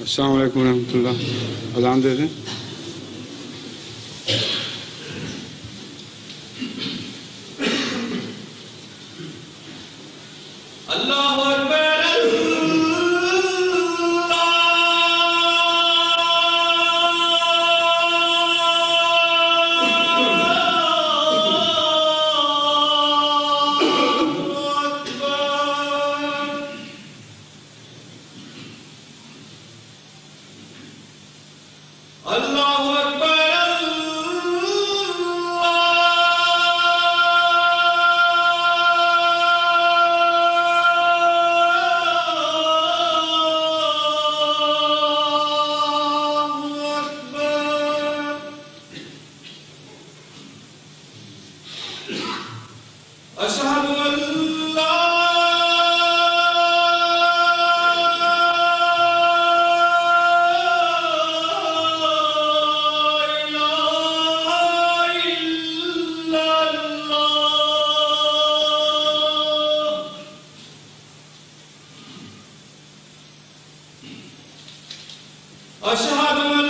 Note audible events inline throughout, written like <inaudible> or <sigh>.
अल्लाम वरहमल अजान दे दें Aşhadu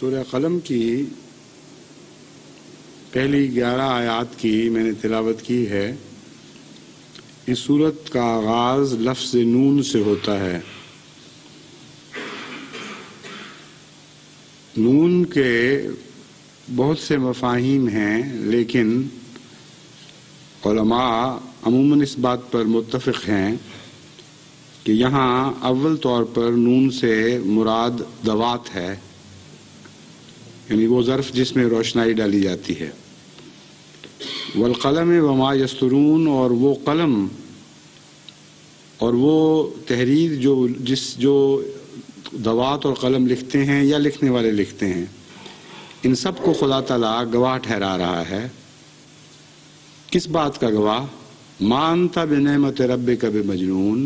सूर्य कलम की पहली ग्यारह आयत की मैंने तिलावत की है इस सूरत का आगाज लफ्ज नून से होता है नून के बहुत से मफाहिम हैं लेकिन उलमा अमूमन इस बात पर मुतफ़ हैं कि यहाँ अव्वल तौर पर नून से मुराद दवात है, यानी वो ज़र्फ़ जिसमें रोशनाई डाली जाती है। वलकलम वमा यस्तरून और वो कलम और वो तहरीर जो जिस जो दवात और कलम लिखते हैं या लिखने वाले लिखते हैं, इन सबको खुदा तला गवाह ठहरा रहा है। किस बात का गवाह? मानता बिनमत रब कब मजनून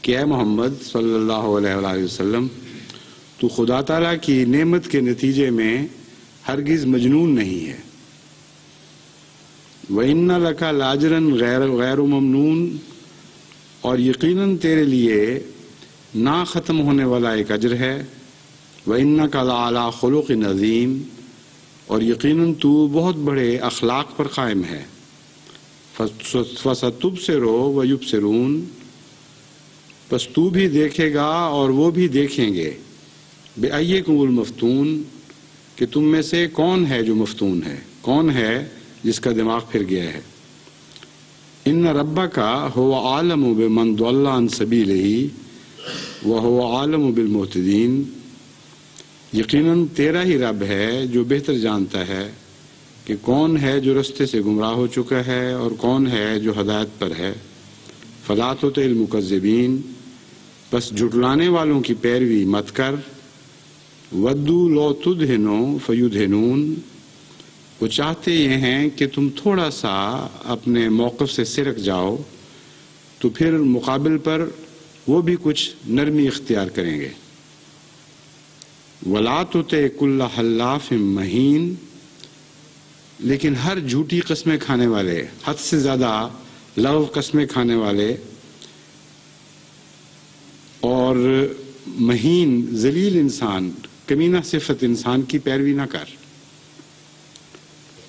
कि मोहम्मद वसल्लम तो खुदा तला की नेमत के नतीजे में हरगिज मजनून नहीं है। वन्ना लका लाजरन गैर गैर ममनून, और यकीनन तेरे लिए ना ख़त्म होने वाला एक अजर है। वन्ना का लाला खलुक नज़ीम, और यकीनन तू बहुत बड़े अखलाक पर कायम है। फसतुब से रो व युब से रून बस तू भी देखेगा और वो भी देखेंगे। बेआइए कुमुल मफतून, कि तुम में से कौन है जो मफतून है? कौन है जिसका दिमाग फिर गया है? इन रब्बा का हो आलम बेमन दल्लान सबील ही वह हो आलम बिलमतदीन यकीनन तेरा ही रब है जो बेहतर जानता है। कि कौन है जो रस्ते से गुमराह हो चुका है और कौन है जो हदायत पर है। फलात मुकज़बीन बस जुटलाने वालों की पैरवी मत कर। वद्दू लो तुदहिनो फयुदहिनून वो चाहते ये हैं कि तुम थोड़ा सा अपने मौक़ से सिरक जाओ तो फिर मुकाबिल पर वो भी कुछ नरमी इख्तियार करेंगे। वला तुते कुल्ला हल्लाफ महीन लेकिन हर झूठी कस्में खाने वाले, हद से ज़्यादा लव कस्में खाने वाले और महीन, जलील इंसान, कमीना सिफत इंसान की पैरवी ना कर।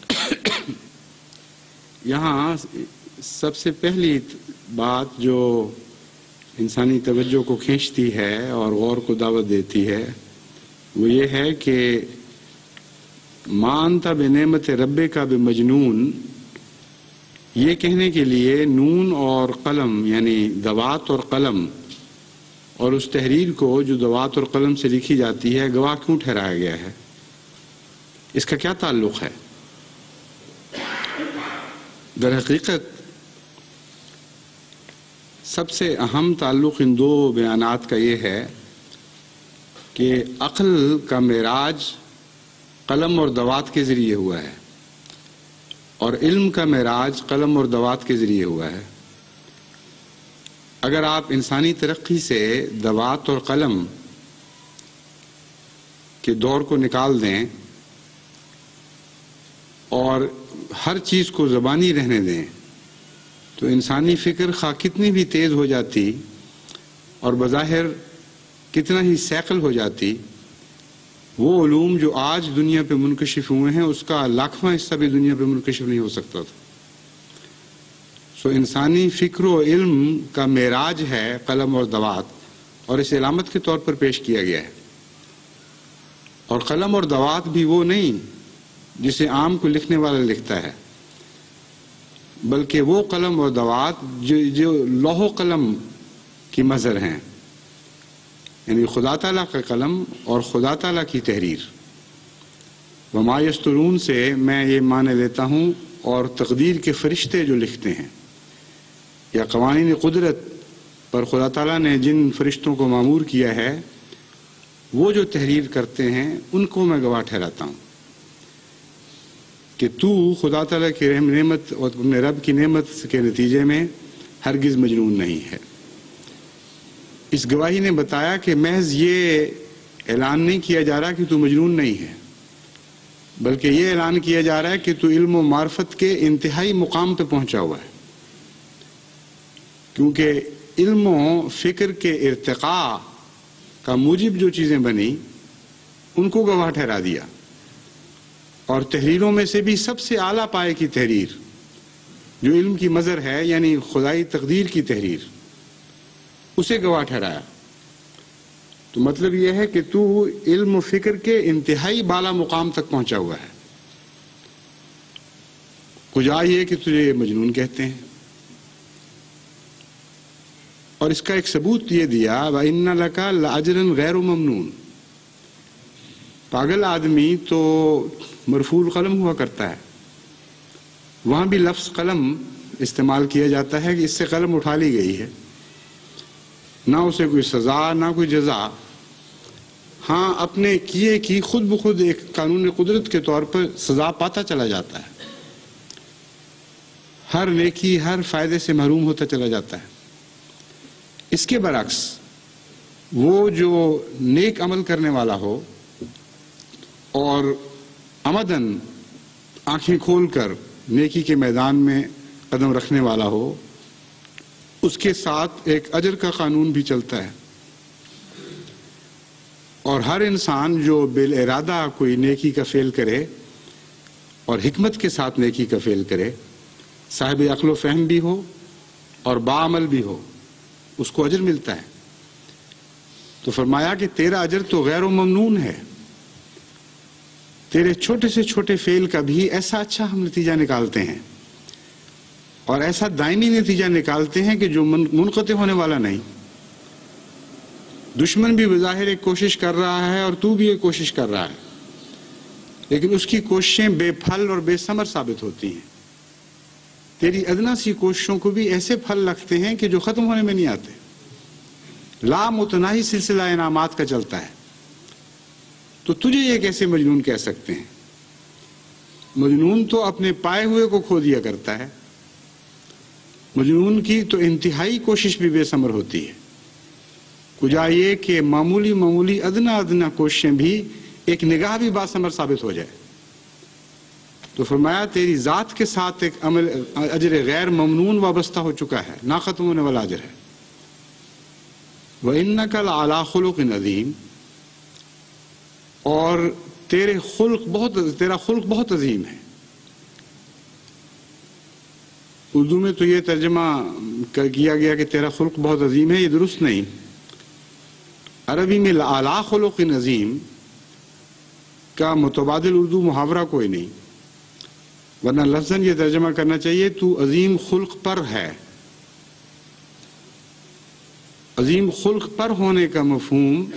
<coughs> यहाँ सबसे पहली बात जो इंसानी तवज्जो को खींचती है और गौर को दावत देती है, वो ये है कि मानता बेनमत रब्बे का बे मजनून, ये कहने के लिए नून और कलम, यानी दवात और कलम, और उस तहरीर को जो दवात और कलम से लिखी जाती है, गवाह क्यों ठहराया गया है? इसका क्या ताल्लुक है? दर हकीकत, सबसे अहम ताल्लुक इन दो बयानात का ये है कि अक्ल का मेराज कलम और दवात के ज़रिए हुआ है। और इल्म का मेराज कलम और दवात के ज़रिए हुआ है। अगर आप इंसानी तरक्की से दवात और कलम के दौर को निकाल दें और हर चीज़ को ज़बानी रहने दें तो इंसानी फ़िक्र खा कितनी भी तेज़ हो जाती और बज़ाहिर कितना ही सैकल हो जाती वो ूम जो आज दुनिया पे मुनकशिफ हुए हैं, उसका लाखवा हिस्सा भी दुनिया पे मुनकशिफ नहीं हो सकता था। सो इंसानी फ़िक्र इल्म का मेराज है कलम और दवात, और इसे अलामत के तौर पर पेश किया गया है। और कलम और दवात भी वो नहीं, जिसे आम को लिखने वाला लिखता है, बल्कि वो कलम और दवात जो जो लोहो कलम की मजर हैं। यानी खुदा तला का कलम और खुदा तला की तहरीर। वमायस्तरून से मैं ये मान लेता हूँ और तकदीर के फरिश्ते जो लिखते हैं। या कवानी कुदरत पर खुदा तला ने जिन फरिश्तों को मामूर किया है, वो जो तहरीर करते हैं, उनको मैं गवाह ठहराता हूँ। कि तू खुदा तला की रहम नेमत और अपने रब की नेमत के नतीजे में हरगिज़ मजनून नहीं है। इस गवाही ने बताया कि महज ये ऐलान नहीं किया जा रहा कि तू मजनून नहीं है, बल्कि ये ऐलान किया जा रहा है कि तू इल्म मार्फत के इंतहाई मुकाम पर पहुँचा हुआ है। क्योंकि इल्म फ़िक्र के इरतका का मूजिब जो चीज़ें बनी, उनको गवाह ठहरा दिया। और तहरीरों में से भी सबसे आला पाए की तहरीर, जो इल्म की मज़र है, यानी खुदाई तकदीर की तहरीर उसे गवाह ठहराया। तो मतलब यह है कि तू इल्म फ़िक्र के इंतहाई बाला मुकाम तक पहुँचा हुआ है। कुजा ये कि तुझे मजनून कहते हैं। और इसका एक सबूत ये दिया, व इन्ना लका लाजरन गैर ममनून। पागल आदमी तो मरफूल कलम हुआ करता है। वहाँ भी लफ्ज कलम इस्तेमाल किया जाता है कि इससे कलम उठा ली गई है। ना उसे कोई सजा, ना कोई जजा। हाँ अपने किए की खुद ब खुद एक कानून कुदरत के तौर पर सजा पाता चला जाता है। हर नेकी, हर फ़ायदे से महरूम होता चला जाता है। इसके बरक्स, वो जो नेक अमल करने वाला हो और अमदन आँखें खोलकर नेकी के मैदान में कदम रखने वाला हो उसके साथ एक अजर का कानून भी चलता है। और हर इंसान जो बिल इरादा कोई नेकी का फेल करे और हिकमत के साथ नेकी का फेल करे, साहिब अकल फहम भी हो और बामल भी हो, उसको अजर मिलता है। तो फरमाया कि तेरा अजर तो गैर ममनून है। तेरे छोटे से छोटे फेल का भी ऐसा अच्छा हम नतीजा निकालते हैं। और ऐसा दायमी नतीजा निकालते हैं कि जो मुनक़ होने वाला नहीं। दुश्मन भी बज़ाहिर एक कोशिश कर रहा है और तू भी एक कोशिश कर रहा है। लेकिन उसकी कोशिशें बेफल और बेसमर साबित होती हैं। तेरी अदना सी कोशिशों को भी ऐसे फल लगते हैं कि जो ख़त्म होने में नहीं आते। लाम उतना लामतनाही सिलसिला इनामात का चलता है। तो तुझे ये कैसे मजनून कह सकते हैं? मजनून तो अपने पाए हुए को खो दिया करता है। मजनून की तो इंतहाई कोशिश भी बेसमर होती है। कुजा ये कि मामूली मामूली अदना अदना कोशिशें भी एक निगाह भी बासमर साबित हो जाए। तो फरमाया, तेरी ज़ात के साथ एक अमल, अजर गैर ममनून वाबस्ता हो चुका है, ना ख़त्म होने वाला अजर है। वह इन कल आला खुल्क नदीम और तेरे खुल्क बहुत, तेरा खुल्क बहुत अजीम है। उर्दू में तो ये तर्जमा किया गया कि तेरा खुल्क बहुत अजीम है, ये दुरुस्त नहीं। अरबी में आला खुल्क नज़ीम का मुतबादल उर्दू मुहावरा कोई नहीं। वरना लफ्जन ये तर्जमा करना चाहिए, तू अजीम खुल्क पर है। अजीम खुल्क पर होने का मफहम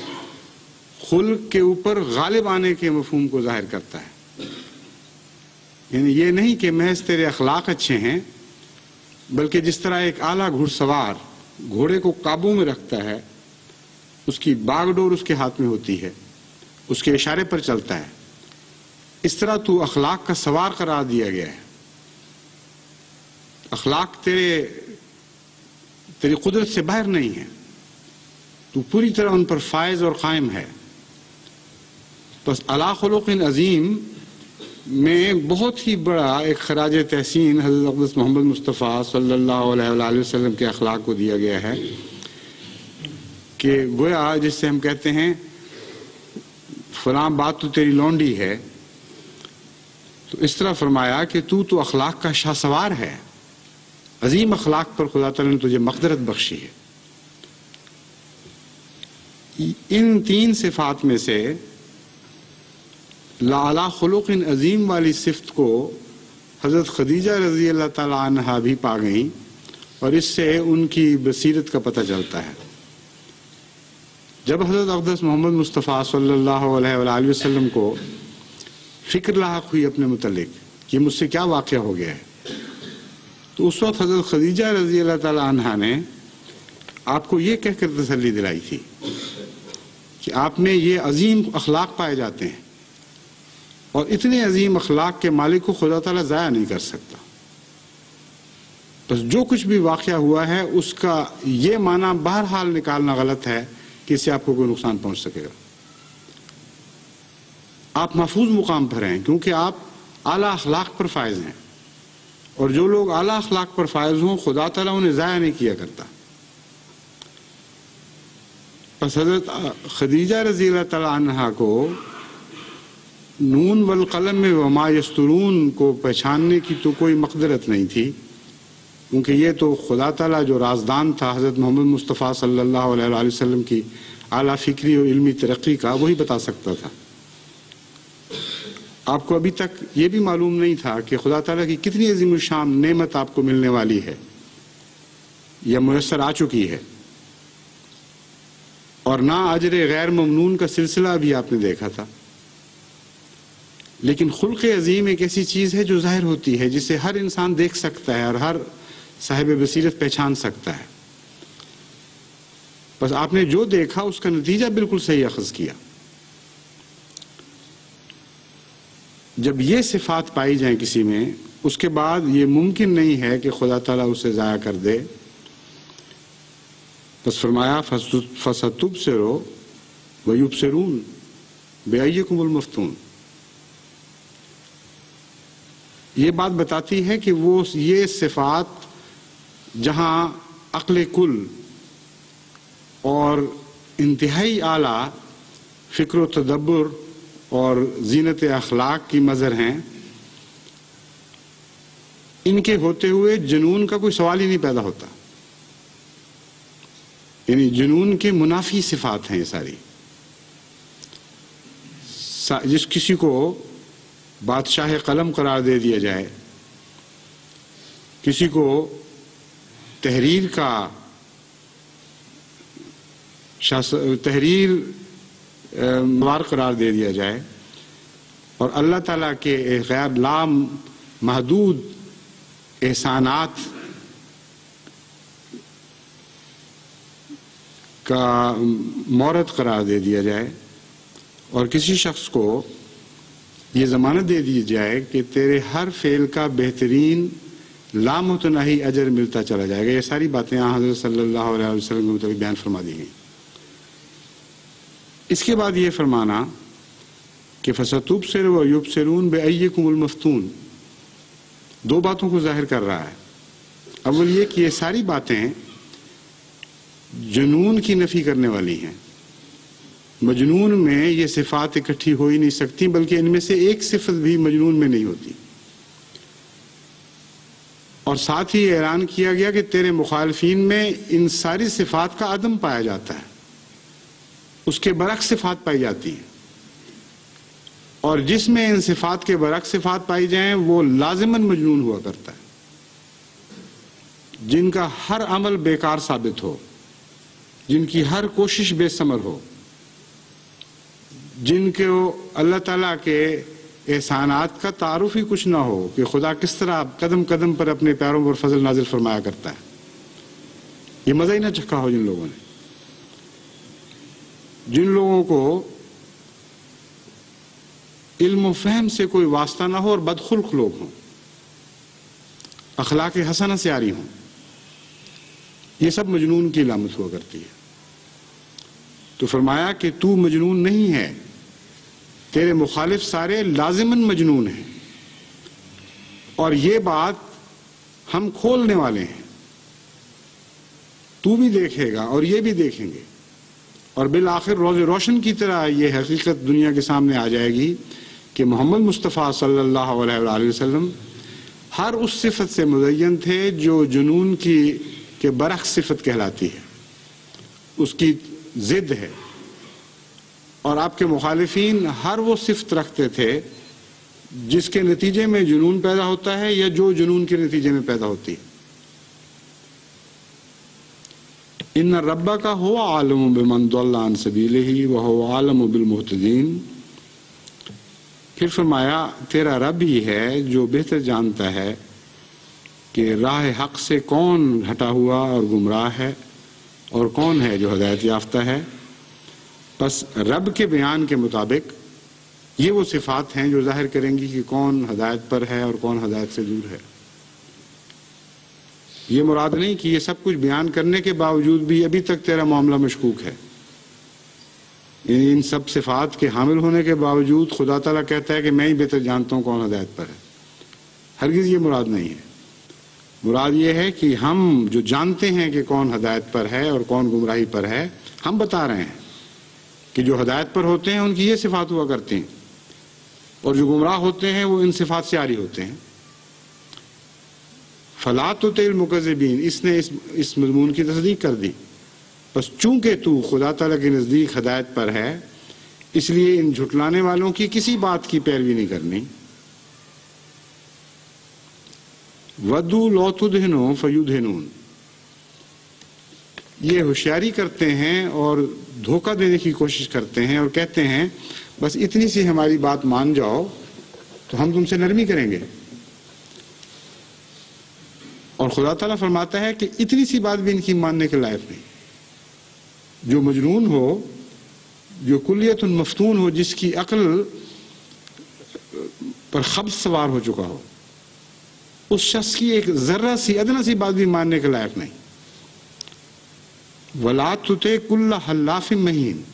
खुल्क के ऊपर गालिब आने के मफहम को ज़ाहिर करता है। यानी ये नहीं कि महज तेरे अखलाक अच्छे हैं बल्कि जिस तरह एक आला घुड़सवार घोड़े को काबू में रखता है, उसकी बागडोर उसके हाथ में होती है, उसके इशारे पर चलता है। इस तरह तू अखलाक का सवार करार दिया गया है। अखलाक तेरे, तेरी कुदरत से बाहर नहीं है। तू पूरी तरह उन पर फायज और कायम है। बस अला खलुकिन अजीम में बहुत ही बड़ा एक खराज तहसीन हज़रत मोहम्मद मुस्तफ़ा अलैहि वसल्लम के अखलाक को दिया गया है कि गोया जिससे हम कहते हैं, फलां बात तो तेरी लौंडी है। तो इस तरह फरमाया कि तू तो अखलाक का शाहसवार है। अजीम अखलाक पर खुदा तला ने तुझे मकदरत बख्शी है। इन तीन सिफात में से लाला खलुकिन अजीम वाली सिफत को हज़रत खदीजा रज़ी अल्लाह तहा भी पा गई और इससे उनकी बसीरत का पता चलता है। जब हज़रत अकदस मोहम्मद मुस्तफ़ा अलैहि वसल्लम को फ़िक्र लाक हुई अपने मुतलिक कि मुझसे क्या वाक़ हो गया है तो उस वक्त हज़रत खदीजा रज़ी अल्लाह तहा ने आपको ये कहकर तसली दिलाई थी कि आप में ये अजीम अखलाक पाए जाते हैं। और इतने अजीम अखलाक के मालिक को खुदा तला ज़ाया नहीं कर सकता। बस जो कुछ भी वाक़ हुआ है, उसका ये माना बहरहाल निकालना गलत है कि इससे आपको कोई नुकसान पहुँच सकेगा। आप महफूज मुकाम पर हैं, क्योंकि आप आला अखलाक पर फायज हैं। और जो लोग आला अखलाक पर फायज हों, खुदा तला उन्हें ज़ाया नहीं किया करता। बस हज़रत खदीजा रज़ी तहा को नून वल कलम में वमा यस्तरून को पहचानने की तो कोई मकदरत नहीं थी, क्योंकि ये तो खुदा तला जो राजदान था हज़रत मोहम्मद मुस्तफ़ा अलैहि वसल्लम की आला फ़िक्री और इल्मी तरक्की का, वही बता सकता था। आपको अभी तक ये भी मालूम नहीं था कि खुदा तला की कितनी अजीम शाम नेमत आपको मिलने वाली है, या मैसर आ चुकी है, और ना अजर गैर ममनून का सिलसिला भी आपने देखा था। लेकिन खुल्क अजीम एक ऐसी चीज़ है जो ज़ाहिर होती है, जिसे हर इंसान देख सकता है और हर साहिब बसीरत पहचान सकता है। बस आपने जो देखा, उसका नतीजा बिल्कुल सही अखज किया। जब ये सिफात पाई जाए किसी में, उसके बाद ये मुमकिन नहीं है कि खुदा ताला उसे ज़ाया कर दे। बस फरमाया फसतुब से रो वयुब से रून बेकुमुल मफतून ये बात बताती है कि वो ये सिफात जहाँ अक्ल कुल और इंतहाई आला फ़िक्र तदब्बर और जीनत अखलाक की मज़र हैं, इनके होते हुए जुनून का कोई सवाल ही नहीं पैदा होता। यानी जुनून के मुनाफी सिफात हैं ये सारी। जिस किसी को बादशाह कलम करार दे दिया जाए। किसी को तहरीर का तहरीर मार करार दे दिया जाए और अल्लाह ताला के गैर लाम महदूद एहसानात का मौरत करार दे दिया जाए और किसी शख्स को ये ज़मानत दे दी जाए कि तेरे हर फेल का बेहतरीन, लामतनाही अजर मिलता चला जाएगा। ये सारी बातें हज़रत सल्लल्लाहु के मुताबिक बयान फरमा दी गई। इसके बाद ये फरमाना कि फसतुब से व युब सरून बे दो बातों को ज़ाहिर कर रहा है। अव्वल ये कि ये सारी बातें जुनून की नफी करने वाली हैं। मजनून में ये सिफात इकट्ठी हो ही नहीं सकती, बल्कि इनमें से एक सिफत भी मजनून में नहीं होती। और साथ ही ऐलान किया गया कि तेरे मुखालफिन में इन सारी सिफात का अदम पाया जाता है। उसके बरक सिफात पाई जाती है। और जिसमें इन सिफात के बरक सिफात पाई जाएँ, वो लाजिमन मजनून हुआ करता है। जिनका हर अमल बेकार साबित हो, जिनकी हर कोशिश बेसमर हो जिनके वो अल्लाह ताला के एहसानात का तारुफ ही कुछ ना हो कि खुदा किस तरह आप कदम कदम पर अपने प्यारों पर फजल नाजिल फरमाया करता है। ये मज़ा ही ना चखा हो जिन लोगों ने। जिन लोगों को इल्म फहम से कोई वास्ता ना हो और बदखुल्क लोग हों, अखलाक हसन से हों, ये सब मजनून की लामत हुआ करती है। तो फरमाया कि तू मजनून नहीं है तेरे मुखालिफ सारे लाजिमन मजनून हैं। और ये बात हम खोलने वाले हैं। तू भी देखेगा और ये भी देखेंगे। और बिल आखिर रोज रोशन की तरह ये हकीकत दुनिया के सामने आ जाएगी कि मोहम्मद मुस्तफ़ा सल्लल्लाहु अलैहि वसल्लम हर उस सिफत से मुजयन थे जो जुनून की, के बरख सिफत कहलाती है। उसकी जिद है। और आपके मुखालिफिन हर वो सिफत रखते थे जिसके नतीजे में जुनून पैदा होता है या जो जुनून के नतीजे में पैदा होती है। इन रब्बा का हो आलम बिमन सबील ही वह हो आलम बिलमतदीन फिर फरमाया, तेरा रब ही है जो बेहतर जानता है कि राह हक से कौन हटा हुआ और गुमराह है और कौन है जो हदायत याफ्ता है। बस रब के बयान के मुताबिक ये वो सिफात हैं जो ज़ाहिर करेंगी कि कौन हदायत पर है और कौन हदायत से दूर है। ये मुराद नहीं कि ये सब कुछ बयान करने के बावजूद भी अभी तक तेरा मामला मशकूक है। इन सब सिफात के हामिल होने के बावजूद खुदा तला कहता है कि मैं ही बेहतर जानता हूँ कौन हदायत पर है। हरगिज ये मुराद नहीं है। मुराद ये है कि हम जो जानते हैं कि कौन हदायत पर है और कौन गुमराही पर है, हम बता रहे हैं। कि जो हदायत पर होते हैं, उनकी ये सिफात हुआ करते हैं। और जो गुमराह होते हैं, वो इन सिफात से आरी होते हैं। फलात तेल मुकजबीन, इसने इस इस मजमून की तस्दीक कर दी। बस चूँकि तू खुदा तला के नज़दीक हदायत पर है, इसलिए इन झुटलाने वालों की किसी बात की पैरवी नहीं करनी। वदू लौतुदहनो फयुदहनून। ये होशियारी करते हैं और धोखा देने की कोशिश करते हैं और कहते हैं, बस इतनी सी हमारी बात मान जाओ तो हम तुमसे नरमी करेंगे। और खुदा ताला फरमाता है कि इतनी सी बात भी इनकी मानने के लायक नहीं। जो मजनून हो, जो कुलियत मफतून हो, जिसकी अकल पर खब सवार हो चुका हो, उस शख्स की एक जर्रा सी, अदना सी बात भी मानने के लायक नहीं। वलात तुते कुल्ला हल्लाफ महीन।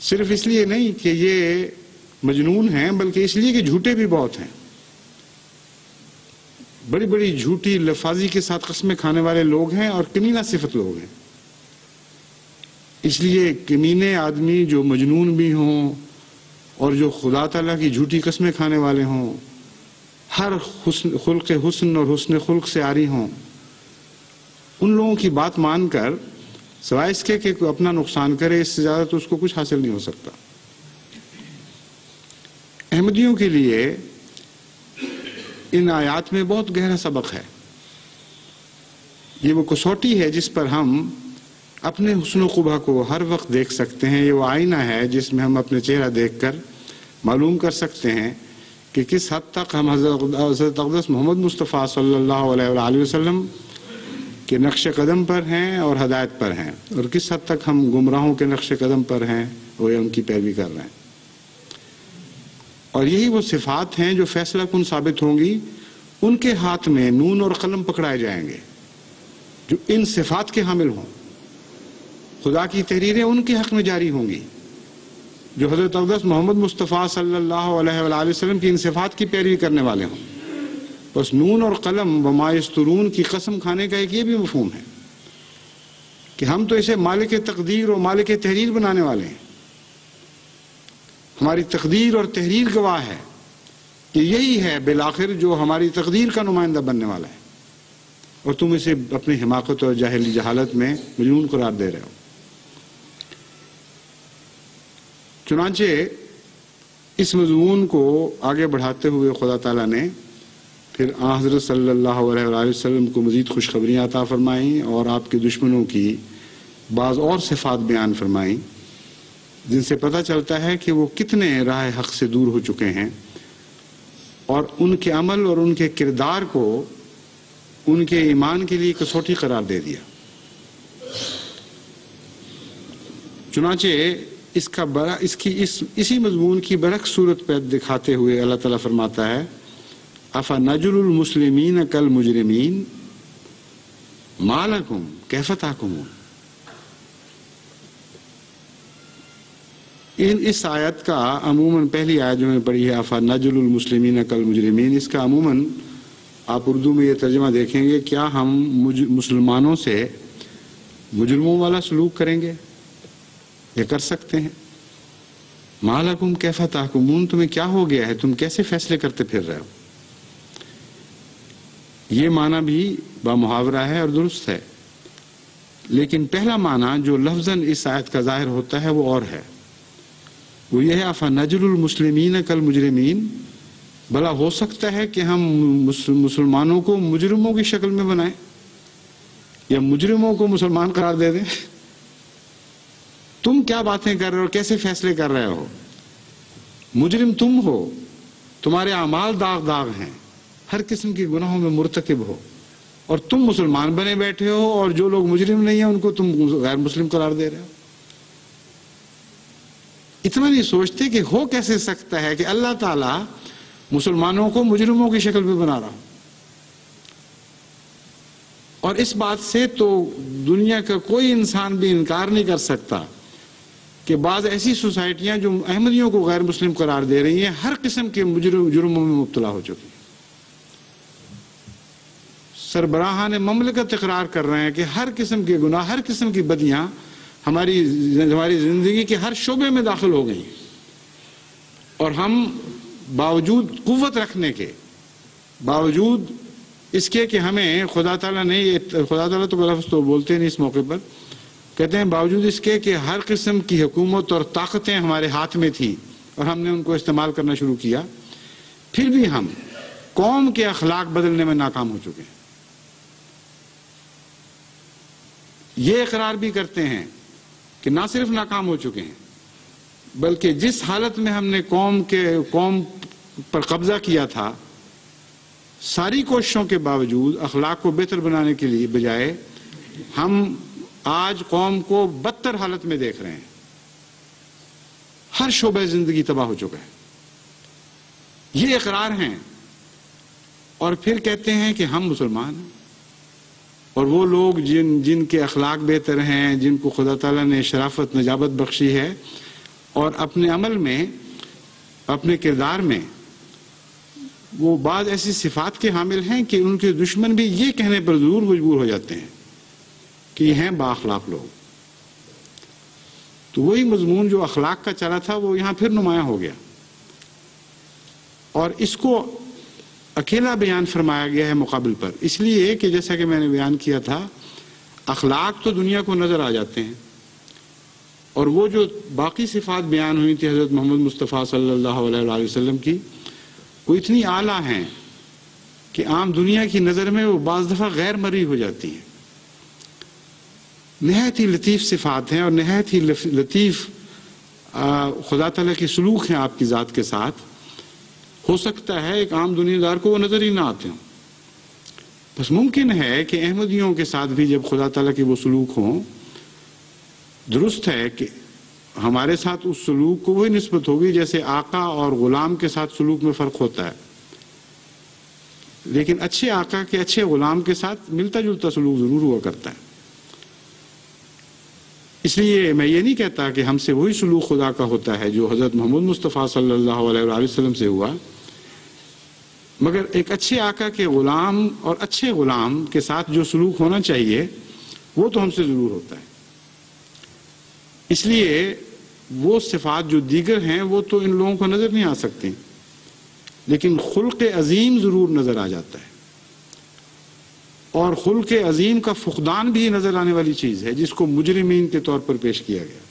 सिर्फ़ इसलिए नहीं कि ये मजनून हैं, बल्कि इसलिए कि झूठे भी बहुत हैं। बड़ी बड़ी झूठी लफाजी के साथ कस्में खाने वाले लोग हैं और कमीना सिफत लोग हैं। इसलिए कमीने आदमी जो मजनून भी हों और जो खुदा तला की झूठी कस्में खाने वाले हों, हर हुस्न, खुल्क हुस्न और हुस्न खुल्क से आ रही हों, उन लोगों की बात मानकर सवाए इसके कि अपना नुकसान करे, इससे ज़्यादा तो उसको कुछ हासिल नहीं हो सकता। अहमदियों के लिए इन आयात में बहुत गहरा सबक है। ये वो कसौटी है जिस पर हम अपने हुसन कुबा को हर वक्त देख सकते हैं। ये वो आईना है जिसमें हम अपने चेहरा देखकर मालूम कर सकते हैं कि किस हद तक हम हज़रत अकदस मोहम्मद मुस्तफ़ा अलैहि वसल्लम के नक्श कदम पर हैं और हदायत पर हैं। और किस हद तक हम गुमराहों के नक्श कदम पर हैं, वो उनकी पैरवी कर रहे हैं। और यही वो सिफात हैं जो फैसला कन साबित होंगी, उनके हाथ में नून और कलम पकड़ाए जाएँगे, जो इन सिफात के हामिल हों। खुदा की तहरीरें उनके हक में जारी होंगी, जो हज़रत अकदस मोहम्मद मुस्तफ़ा सल्लल्लाहु अलैहि वसल्लम की इन सिफात की पैरवी करने वाले हों। बस नून और कलम व मायस्तरून की कसम खाने का एक ये भी मफहम है कि हम तो इसे मालिक तकदीर और मालिक तहरीर बनाने वाले हैं। हमारी तकदीर और तहरीर गवाह है कि यही है बिलाखिर जो हमारी तकदीर का नुमाइंदा बनने वाला है। और तुम इसे अपनी हिमाकत और जाहली जहालत में मजनून करार दे रहे हो। चुनाचे इस मजमून को आगे बढ़ाते हुए खुदा ताला ने फिर हज़रत अलैहि वसल्लम को मज़ीद खुशखबरियाँ अता फरमाई और आपके दुश्मनों की बाज़ और सिफात बयान फरमाई, जिनसे पता चलता है कि वो कितने राह हक से दूर हो चुके हैं और उनके अमल और उनके किरदार को उनके ईमान के लिए कसौटी करार दे दिया। चुनाचे इसका बड़ा इसकी इस, इसी मजमून की बरक सूरत पर दिखाते हुए अल्लाह ताला फरमाता है अफा नजुल मुस्लिमीन कल मुजरमीन मालकुम कैफताकुम इन इस आयत का अमूमन पहली आयत जो मैंने पढ़ी है अफा नजुल मुस्लिमीन कल मुजरमीन इसका अमूमन आप उर्दू में ये तर्जमा देखेंगे क्या हम मुसलमानों से मुजरमों वाला सलूक करेंगे ये कर सकते हैं मालकुम कैफा ताकुमून तुम्हें क्या हो गया है तुम कैसे फैसले करते फिर रहे हो ये माना भी बामुहावरा है और दुरुस्त है। लेकिन पहला माना जो लफ्जन इस आयत का ज़ाहिर होता है वो और है। वो यह है, अफा नजरुल मुस्लिमीन कल मुजरमीन? भला हो सकता है कि हम मुसलमानों को मुजरमों की शक्ल में बनाएँ, या मुजरमों को मुसलमान करार दे दें। तुम क्या बातें कर रहे हो, कैसे फैसले कर रहे हो? मुजरिम तुम हो, तुम्हारे अमाल दाग दाग हैं। हर किस्म के गुनाहों में मुरतकब हो। और तुम मुसलमान बने बैठे हो और जो लोग मुजरिम नहीं है, उनको तुम गैर मुस्लिम करार दे रहे हो। इतना नहीं सोचते कि हो कैसे सकता है कि अल्लाह ताला मुसलमानों को मुजरिमों की शक्ल में बना रहा हो। और इस बात से तो दुनिया का कोई इंसान भी इनकार नहीं कर सकता कि बाज ऐसी सोसाइटियाँ जो अहमदियों को गैर मुस्लिम करार दे रही हैं, हर किस्म के जुर्मों में मुबतला हो चुकी सरबराहान ममलकत इकरार कर रहे हैं कि हर किस्म के गुनाह, हर किस्म की बदियाँ हमारी हमारी ज़िंदगी के हर शोबे में दाखिल हो गई। और हम बावजूद कुत रखने के, बावजूद इसके कि हमें खुदा ताला ने खुदा ताला तो लफ्ज़ तो बोलते नहीं इस मौके पर, कहते हैं बावजूद इसके कि हर किस्म की हुकूमत और ताकतें हमारे हाथ में थी और हमने उनको इस्तेमाल करना शुरू किया, फिर भी हम कौम के अखलाक बदलने में नाकाम हो चुके हैं। ये इकरार भी करते हैं कि ना सिर्फ़ नाकाम हो चुके हैं, बल्कि जिस हालत में हमने कौम के, कौम पर कब्जा किया था, सारी कोशिशों के बावजूद, अखलाक को बेहतर बनाने के लिए बजाय, हम आज कौम को बदतर हालत में देख रहे हैं। हर शोबे ज़िंदगी तबाह हो चुका है। ये इकरार हैं और फिर कहते हैं कि हम मुसलमान हैं। और वो लोग जिन, जिनके अखलाक बेहतर हैं, जिनको खुदा ताला ने शराफत, नजाबत बख्शी है, और अपने अमल में, अपने किरदार में, वो बाद ऐसी सिफात के हामिल हैं कि उनके दुश्मन भी ये कहने पर ज़रूर मजबूर हो जाते हैं कि हैं बाखलाक लोग। तो वही मजमून जो अखलाक का चला था, वो यहाँ फिर नुमाया हो गया। और इसको अकेला बयान फरमाया गया है मुकाबल पर। इसलिए कि जैसा कि मैंने बयान किया था, अखलाक तो दुनिया को नज़र आ जाते हैं। और वो जो बाकी सिफात बयान हुई थी हज़रत मोहम्मद मुस्तफ़ा सल्लल्लाहु अलैहि वसल्लम की, वो इतनी आला हैं कि आम दुनिया की नज़र में वो बाज़ दफ़ा गैर मरी हो जाती हैं। नहायत ही लतीफ़ सिफात हैं और नहायत ही लतीफ़ खुदा तला की सलूक हैं आपकी ज़ात के साथ। हो सकता है एक आम दुनियादार को वो नज़र ही ना आते हों। बस मुमकिन है कि अहमदियों के साथ भी जब खुदा तला के वो सलूक हों, दुरुस्त है कि हमारे साथ उस सलूक को वही नस्बत होगी जैसे आका और गुलाम के साथ सलूक में फ़र्क होता है। लेकिन अच्छे आका के अच्छे गुलाम के साथ मिलता जुलता सलूक ज़रूर हुआ करता है। इसलिए मैं ये नहीं कहता कि हमसे वही सलूक खुदा का होता है जो हज़रत मोहम्मद मुस्तफ़ा सल्लल्लाहु अलैहि से हुआ। मगर एक अच्छे आका के ग़ुलाम और अच्छे ग़ुलाम के साथ जो सलूक होना चाहिए, वो तो हमसे ज़रूर होता है। इसलिए वो सिफात जो दीगर हैं, वो तो इन लोगों को नज़र नहीं आ सकती। लेकिन खुल्क अजीम ज़रूर नज़र आ जाता है। और खुल्क अजीम का फुकदान भी नज़र आने वाली चीज़ है, जिसको मुजरमीन के तौर पर पेश किया गया।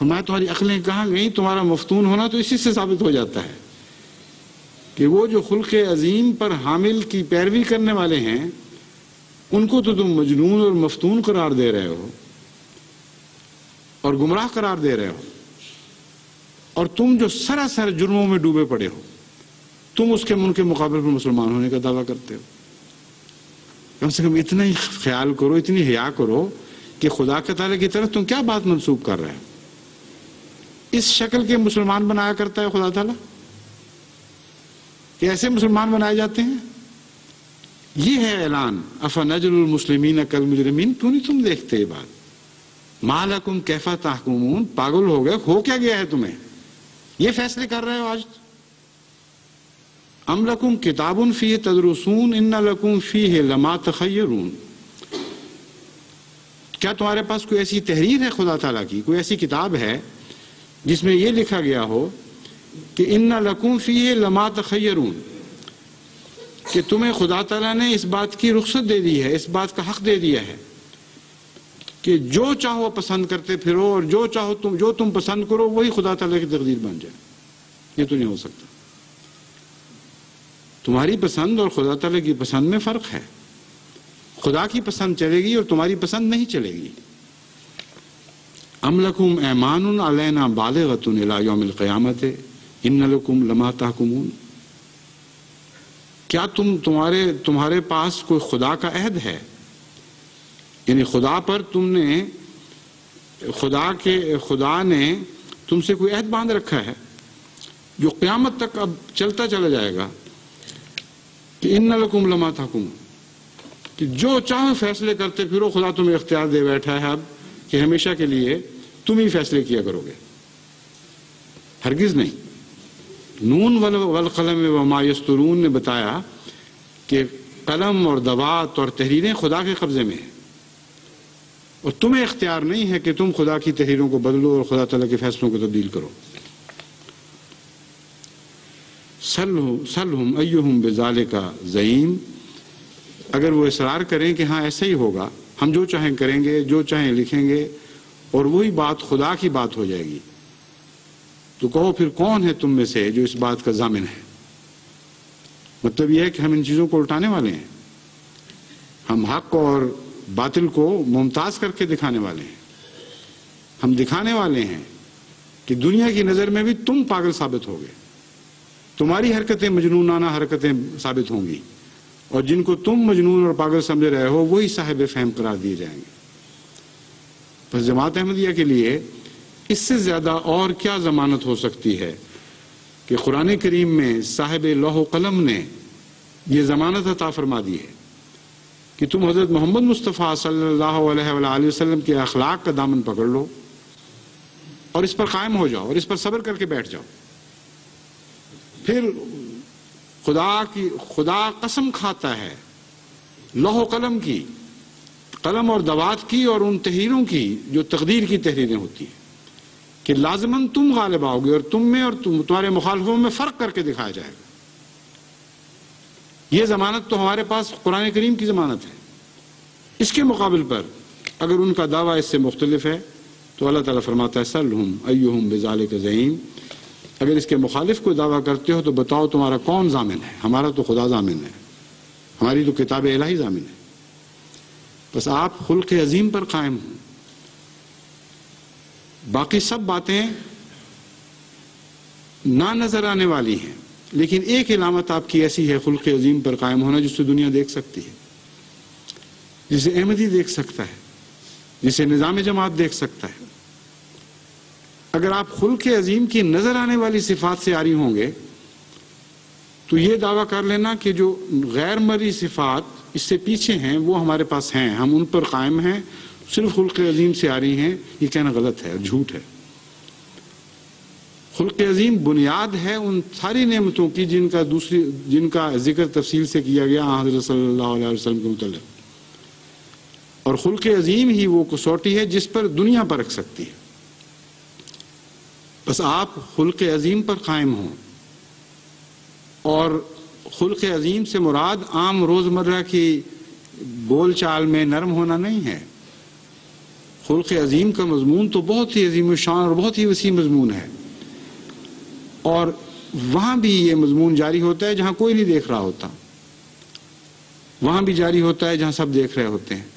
हमारे तुम्हारी अकलें कहाँ गई? तुम्हारा मफतून होना तो इसी से साबित हो जाता है। कि वो जो खुल्क अजीम पर हामिल की पैरवी करने वाले हैं, उनको तो तुम मजनून और मफतून करार दे रहे हो और गुमराह करार दे रहे हो। और तुम जो सरासर जुर्मों में डूबे पड़े हो, तुम उसके उनके मुकाबले पर मुसलमान होने का दावा करते हो। कम से कम इतना ही ख्याल करो, इतनी हया करो कि खुदा के ताले की तरफ़ तुम क्या बात मंसूब कर रहे हो। इस शक्ल के मुसलमान बनाया करता है खुदा ताला? कि ऐसे मुसलमान बनाए जाते हैं? ये है ऐलान। अफा नजरुल मुस्लिमीन अकल मुजरमीन, क्यों नहीं तुम देखते ये बात? मालकुम कैफा ताहकुमून, पागल हो गए, हो क्या गया है तुम्हें? ये फैसले कर रहे हो आज? अम लकुम किताबुन फ़ी तदरुसून इन लकुम फ़ी है लमा तखयरून क्या तुम्हारे पास कोई ऐसी तहरीर है खुदा तला की, कोई ऐसी किताब है जिसमें यह लिखा गया हो कि इन लकुम फ़ी है लमा तखयरून। कि तुम्हें खुदा तला ने इस बात की रुख्सत दे दी है, इस बात का हक दे दिया है कि जो चाहो पसंद करते फिरो और जो चाहो तुम, जो तुम पसंद करो, वही खुदा तला की तकदीर बन जाए। ये तो नहीं हो सकता। तुम्हारी पसंद और खुदा ताला की पसंद में फ़र्क है। खुदा की पसंद चलेगी और तुम्हारी पसंद नहीं चलेगी। अमलकुम ऐमान अलैना बालगतुन यौमिल क़यामत। इन लकुम लमा ताकुमून क्या तुम तुम्हारे तुम्हारे पास कोई खुदा का अहद है? यानी खुदा पर तुमने, खुदा के, खुदा ने तुमसे कोई अहद बाँध रखा है? जो क्यामत तक अब चलता चला जाएगा। कि इन लकुम लमा थाकुम कि जो चाहो फैसले करते फिरो, खुदा तुम्हें इख्तियार दे बैठा है अब, कि हमेशा के लिए तुम ही फैसले किया करोगे। हरगिज नहीं। नून वल वल कलम व मायस्तरून ने बताया कि कलम और दवात और तहरीरें खुदा के कब्जे में है। और तुम्हें इख्तियार नहीं है कि तुम खुदा की तहरीरों को बदलो और खुदा तला के फैसलों को तब्दील करो। सल सलहुम अयुहम बेजाले का जईम अगर वो इसरार करें कि हाँ ऐसा ही होगा। हम जो चाहें करेंगे, जो चाहें लिखेंगे, और वही बात खुदा की बात हो जाएगी। तो कहो, फिर कौन है तुम में से जो इस बात का जामिन है? मतलब यह है कि हम इन चीज़ों को उल्टाने वाले हैं। हम हक और बातिल को मुमताज़ करके दिखाने वाले हैं। हम दिखाने वाले हैं कि दुनिया की नज़र में भी तुम पागल साबित होगे। तुम्हारी हरकतें मजनूनाना हरकतें साबित होंगी। और जिनको तुम मजनून और पागल समझ रहे हो, वही साहिब फहम करार दिए जाएँगे। बस जमात अहमदिया के लिए इससे ज़्यादा और क्या जमानत हो सकती है कि कुरान करीम में साहिब लोह कलम ने यह जमानत अता फरमा दी है कि तुम हज़रत मोहम्मद मुस्तफ़ा सल्लल्लाहु के अखलाक का दामन पकड़ लो और इस पर कायम हो जाओ और इस पर सब्र करके बैठ जाओ। फिर खुदा की, खुदा कसम खाता है लोह कलम की, कलम और दवात की और उन तहरीरों की जो तकदीर की तहरीरें होती हैं। कि लाजमन तुम गालिब आओगे और तुम में और तुम, तुम्हारे मुखालफों में फ़र्क करके दिखाया जाएगा। ये जमानत तो हमारे पास कुरान करीम की जमानत है। इसके मुकाबल पर अगर उनका दावा इससे मुख्तलिफ़ है तो अल्लाह ताला फरमाता है सलहम अयुहम बेजाल के जहीम अगर इसके मुखालिफ को दावा करते हो तो बताओ तुम्हारा कौन जामिन है? हमारा तो खुदा जामिन है। हमारी तो किताब इलाही जामिन है। बस आप खुल्क अजीम पर कायम हो। बाकी सब बातें ना नज़र आने वाली हैं। लेकिन एक इलामत आपकी ऐसी है, खुल्क अजीम पर कायम होना जिससे दुनिया देख सकती है। जिसे अहमदी देख सकता है। जिसे निज़ाम जमात देख सकता है। अगर आप खुल्क अजीम की नज़र आने वाली सिफात से आ रही होंगे तो ये दावा कर लेना कि जो गैर मरी सिफात इससे पीछे हैं, वो हमारे पास हैं। हम उन पर कायम हैं सिर्फ़ खुल्क अजीम से आ रही हैं, ये कहना गलत है, झूठ है। खुल्क अजीम बुनियाद है उन सारी नेमतों की जिनका दूसरी, जिनका ज़िक्र तफसील से किया गया हज़रत वसल्लम के मुतल और खुल्क अजीम ही वो कसौटी है जिस पर दुनिया पर रख सकती है। बस आप खुल्क अजीम पर कायम हों। और खुल्क अजीम से मुराद आम रोज़मर्रा की बोल चाल में नरम होना नहीं है। खुल्क अजीम का मजमून तो बहुत ही अजीम शान और बहुत ही वसी मजमून है और वहाँ भी ये मजमून जारी होता है जहाँ कोई नहीं देख रहा होता वहाँ भी जारी होता है जहाँ सब देख रहे होते हैं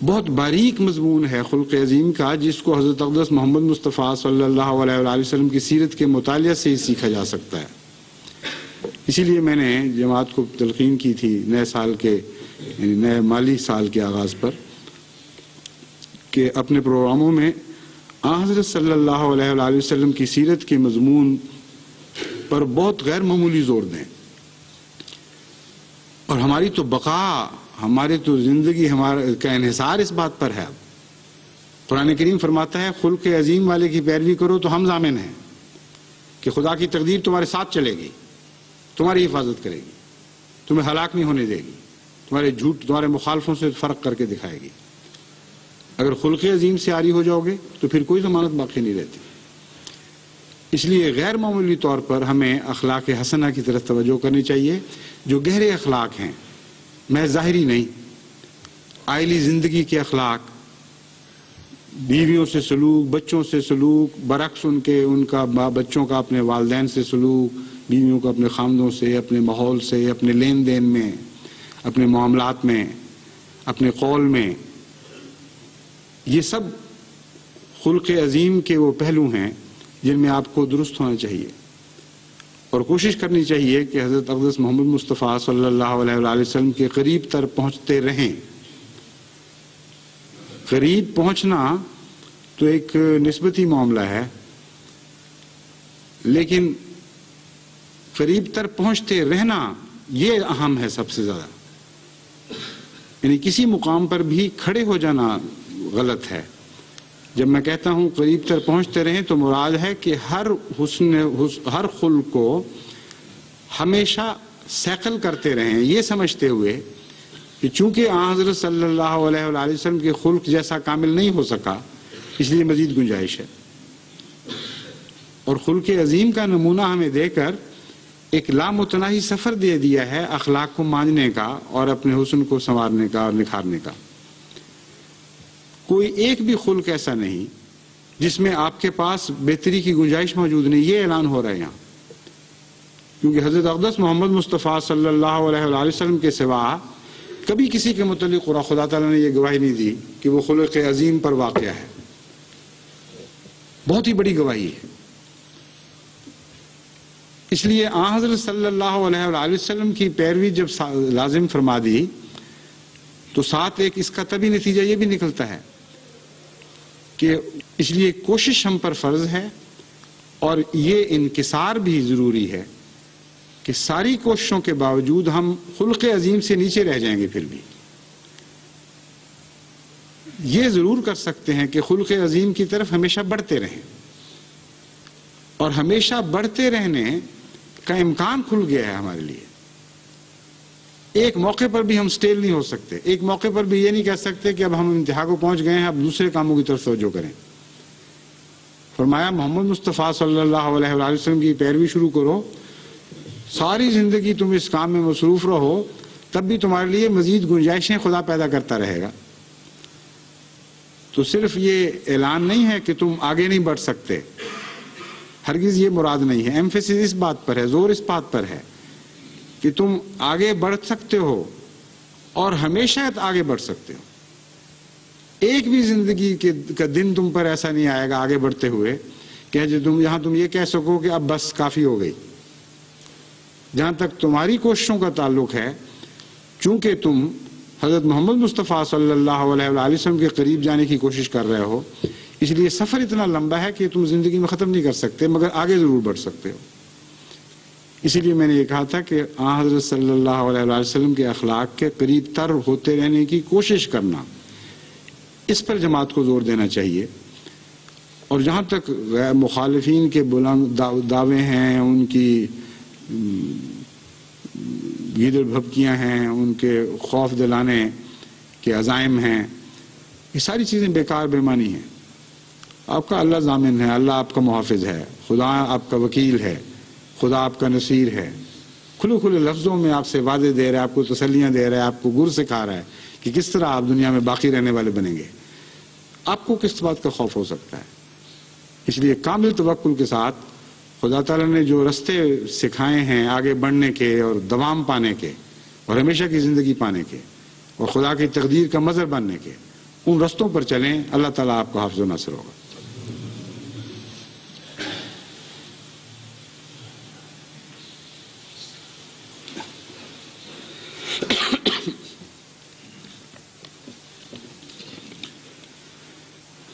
बहुत बारीक मजमून है खुल्क अजीम का जिसको हज़रत अकदस मोहम्मद मुस्तफ़ा सल्लल्लाहु अलैहि वसल्लम की सीरत के मुतालिया से ही सीखा जा सकता है इसीलिए मैंने जमात को तलकीन की थी नए साल के नए माली साल के आगाज़ पर कि अपने प्रोग्रामों में हज़रत सल्लल्लाहु अलैहि वसल्लम की सीरत के मजमून पर बहुत गैर मामूली ज़ोर दें। और हमारी तो बका, हमारी तो ज़िंदगी, हमारा का इहिसार इस बात पर है। कुरान करीम फरमाता है खुल के अजीम वाले की पैरवी करो तो हम जामिन हैं कि खुदा की तकदीर तुम्हारे साथ चलेगी, तुम्हारी हिफाजत करेगी, तुम्हें हलाक नहीं होने देगी, तुम्हारे झूठ, तुम्हारे मुखालफों से फ़र्क करके दिखाएगी। अगर खुल्क अजीम से आरी हो जाओगे तो फिर कोई जमानत बाकी नहीं रहती। इसलिए गैर मामूली तौर पर हमें अखलाक हसना की तरफ़ तवज्जो करनी चाहिए। जो गहरे अखलाक हैं, मैं ज़ाहरी नहीं। आयली ज़िंदगी के अखलाक, बीवियों से सलूक, बच्चों से सलूक, बरक्स उनके, उनका बच्चों का अपने वालदेन से सलूक, बीवियों का अपने खामदों से, अपने माहौल से, अपने लेन देन में, अपने मामलात में, अपने कौल में ये सब खुल्क अजीम के वो पहलू हैं जिनमें आपको दुरुस्त होना चाहिए। और कोशिश करनी चाहिए कि हज़रत अकदस मोहम्मद मुस्तफ़ा अलैहि वसल्लम के करीब तर पहुँचते रहें। करीब पहुँचना तो एक नस्बती मामला है, लेकिन करीब तर पहुँचते रहना ये अहम है सबसे ज़्यादा। यानी किसी मुकाम पर भी खड़े हो जाना गलत है। जब मैं कहता हूँ करीब तर पहुँचते रहें तो मुराद है कि हर हुस्न हुस, हर खुल को हमेशा सैकल करते रहें। ये समझते हुए कि चूँकि हज़रत सल्लल्लाहु अलैहि वसल्लम के खुल्क जैसा कामिल नहीं हो सका इसलिए मजीद गुंजाइश है। और खुल्क अजीम का नमूना हमें देकर एक लामुतनाही सफ़र दे दिया है अखलाक को मानने का और अपने हुसन को संवारने का और निखारने का। कोई एक भी खुल्क ऐसा नहीं, जिसमें आपके पास बेहतरी की गुंजाइश मौजूद नहीं, ये ऐलान हो रहा है यहाँ। क्योंकि हज़रत अकदस मोहम्मद मुस्तफ़ा सल्लल्लाहु अलैहि वसल्लम के सिवा कभी किसी के मुतलिक खुदा तला ने यह गवाही नहीं दी कि वो खुल्क अजीम पर वाक़ है। बहुत ही बड़ी गवाही है। इसलिए आ हज़रत सल्लल्लाहु अलैहि वसल्लम की पैरवी जब लाजिम फरमा दी तो साथ एक इसका तभी नतीजा ये भी निकलता है कि इसलिए कोशिश हम पर फ़र्ज़ है और ये इनकिसार भी ज़रूरी है कि सारी कोशिशों के बावजूद हम खुल्क अजीम से नीचे रह जाएँगे फिर भी। ये ज़रूर कर सकते हैं कि खुल्क अजीम की तरफ़ हमेशा बढ़ते रहें और हमेशा बढ़ते रहने का इम्कान खुल गया है हमारे लिए। एक मौके पर भी हम स्टेल नहीं हो सकते। एक मौके पर भी ये नहीं कह सकते कि अब हम इंतहा को पहुँच गए हैं, अब दूसरे कामों की तरफ़ तवज्जो करें। फरमाया, मोहम्मद मुस्तफ़ा वसल्लम की पैरवी शुरू करो। सारी ज़िंदगी तुम इस काम में मसरूफ़ रहो, तब भी तुम्हारे लिए मज़ीद गुंजाइशें खुदा पैदा करता रहेगा। तो सिर्फ़ ये ऐलान नहीं है कि तुम आगे नहीं बढ़ सकते। हरगिज़ ये मुराद नहीं है। एम्फेसिस इस बात पर है, ज़ोर इस बात पर है। कि तुम आगे बढ़ सकते हो और हमेशा आगे बढ़ सकते हो। एक भी ज़िंदगी के, का दिन तुम पर ऐसा नहीं आएगा आगे बढ़ते हुए कि तुम, यहाँ तुम ये कह सको कि अब बस काफ़ी हो गई। जहाँ तक तुम्हारी कोशिशों का ताल्लुक है, चूँकि तुम हज़रत मोहम्मद मुस्तफ़ा सल्लल्लाहु अलैहि वसल्लम के करीब जाने की कोशिश कर रहे हो, इसलिए सफ़र इतना लंबा है कि तुम ज़िंदगी में ख़त्म नहीं कर सकते, मगर आगे ज़रूर बढ़ सकते हो। इसीलिए मैंने ये कहा था कि आ हज़रत सल्लल्लाहु अलैहि वसल्लम के अखलाक के करीब तर होते रहने की कोशिश करना, इस पर जमात को ज़ोर देना चाहिए। और जहाँ तक मुखालफी के बुलंद दावे हैं, उनकी गीदड़ भपकियाँ हैं, उनके खौफ दिलाने के अज़ाइम हैं, ये सारी चीज़ें बेकार, बेमानी हैं। आपका अल्लाह जामिन है, अल्लाह आपका मुहाफ़ है, खुदा आपका वकील है। खुदा आपका नसीर है। खुले खुले लफ्ज़ों में आपसे वादे दे रहा है, आपको तसलियाँ दे रहा है, आपको गुर सिखा रहा है कि किस तरह आप दुनिया में बाकी रहने वाले बनेंगे। आपको किस बात का खौफ हो सकता है? इसलिए कामिल तवक्कुल के साथ खुदा ताला ने जो रास्ते सिखाए हैं आगे बढ़ने के और दवाम पाने के और हमेशा की ज़िंदगी पाने के और खुदा की तकदीर का मज़र बनने के, उन रस्तों पर चलें, अल्लाह ताला आपको हाफ्ज नसर होगा।